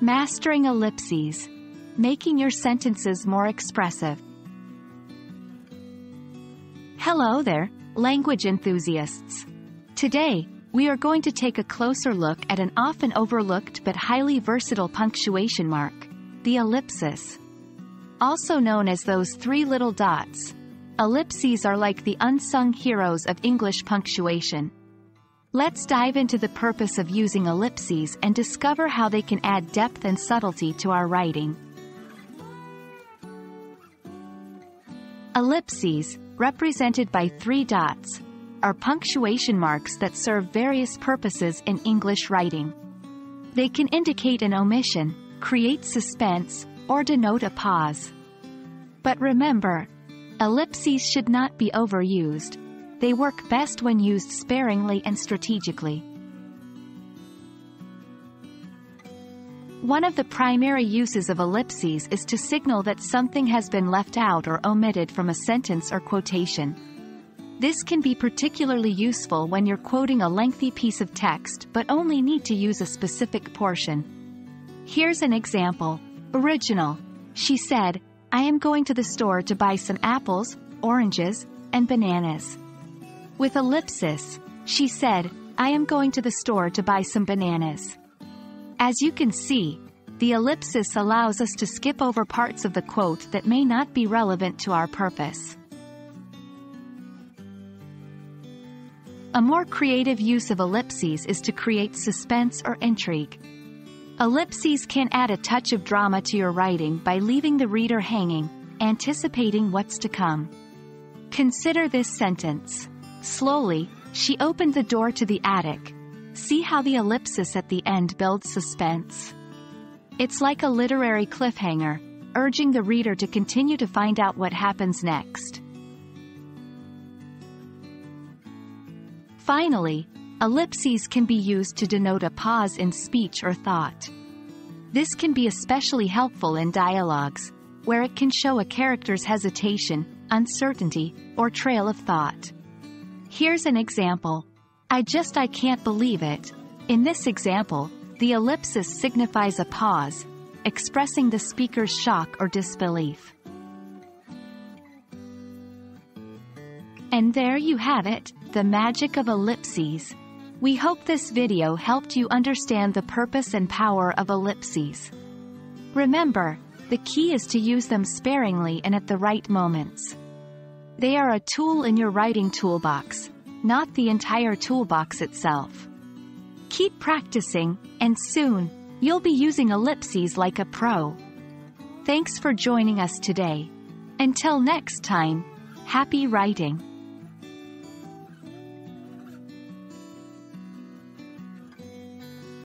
Mastering ellipses. Making your sentences more expressive. Hello there, language enthusiasts. Today, we are going to take a closer look at an often overlooked but highly versatile punctuation mark, the ellipsis. Also known as those three little dots, ellipses are like the unsung heroes of English punctuation. Let's dive into the purpose of using ellipses and discover how they can add depth and subtlety to our writing. Ellipses, represented by three dots, are punctuation marks that serve various purposes in English writing. They can indicate an omission, create suspense, or denote a pause. But remember, ellipses should not be overused, they work best when used sparingly and strategically. One of the primary uses of ellipses is to signal that something has been left out or omitted from a sentence or quotation. This can be particularly useful when you're quoting a lengthy piece of text but only need to use a specific portion. Here's an example. Original. She said, I am going to the store to buy some apples, oranges, and bananas. With ellipsis, she said, I am going to the store to buy some bananas. As you can see, the ellipsis allows us to skip over parts of the quote that may not be relevant to our purpose. A more creative use of ellipses is to create suspense or intrigue. Ellipses can add a touch of drama to your writing by leaving the reader hanging, anticipating what's to come. Consider this sentence. Slowly, she opened the door to the attic. See how the ellipsis at the end builds suspense? It's like a literary cliffhanger, urging the reader to continue to find out what happens next. Finally, ellipses can be used to denote a pause in speech or thought. This can be especially helpful in dialogues, where it can show a character's hesitation, uncertainty, or trail of thought. Here's an example. I just I can't believe it. In this example, the ellipsis signifies a pause, expressing the speaker's shock or disbelief. And there you have it, the magic of ellipses. We hope this video helped you understand the purpose and power of ellipses. Remember, the key is to use them sparingly and at the right moments. They are a tool in your writing toolbox, not the entire toolbox itself. Keep practicing, and soon, you'll be using ellipses like a pro. Thanks for joining us today. Until next time, happy writing.